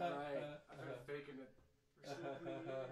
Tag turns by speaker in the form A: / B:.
A: right. I've been faking it.